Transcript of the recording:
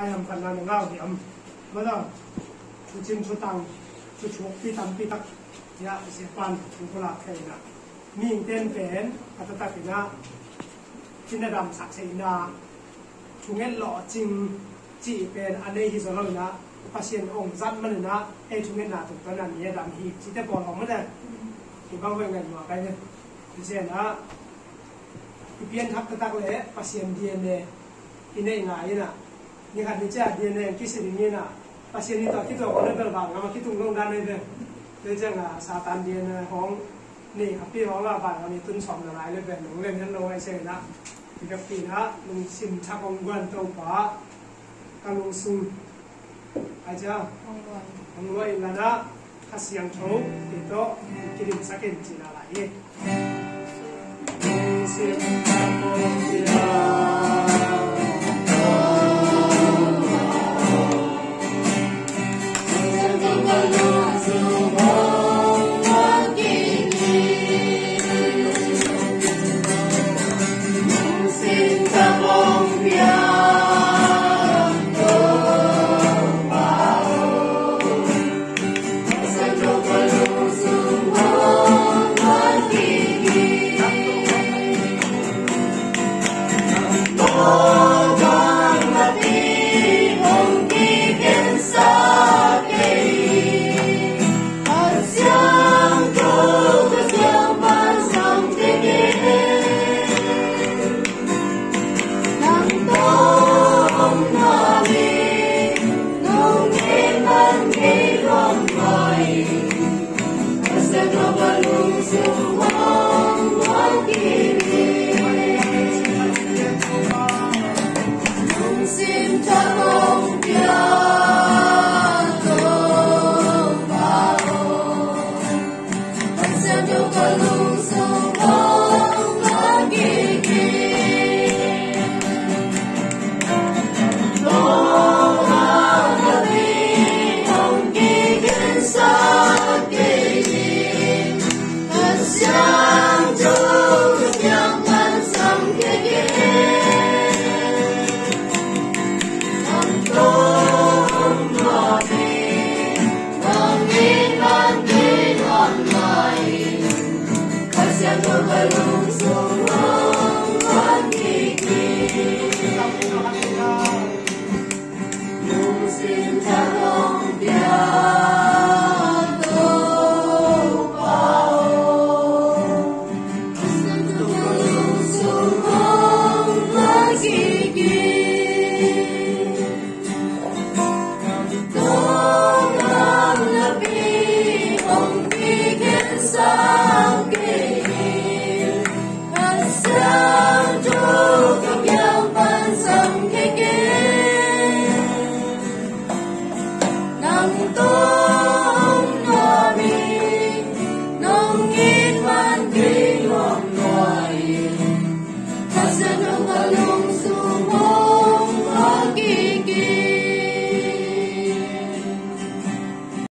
ไอ้ยำขนาดนั้นเอาเดี๋ยวมาแล้วชุดชิ้นชุดตังชุดชกปี่ตังปี่ตักยาเสียปันมุกหลักเองนะมีเต้นเฟนอัตตาปีนะชิ้นดำสักเสนาชุงเงินหล่อจริงจีเป็นอันนี้ฮิสโร่นะภาษีองค์จัดมันนะไอ้ชุงเงินหนาถูกต้องนั้นเนี่ยดำฮีจีเต่ปอลออกมาได้ถูกต้องเว็เงินหัวไปเนี่ยภาษีนะเปลี่ยนทักตะตักเลยภาษีเดียนเนี่ยอันนี้ไงนะนี่ค่ะนี่เจ้าดีเนเอ็คิดสิ่งนี้นะปัจจุบันต่อคิดตัวคนได้เป็นบางแล้วมคิดตรงตรงด้านนี้เลยเลยเจ้าอซาตานดีเอ็นของนี่ครับพี่ของเราบางเรามีต้นสองหลายเลยแบบหนุ่มเล่นนั่นลงไอเซ่นะพี่กับพี่นะลุงชิมชักองกวนตัวป๋ากัำลุงซูอาจารย์ของรวยละนะข้าเสียงโชว์ติดโตกินสักเก็นจีนาไหลเสียง Mr. Kabaluzu. i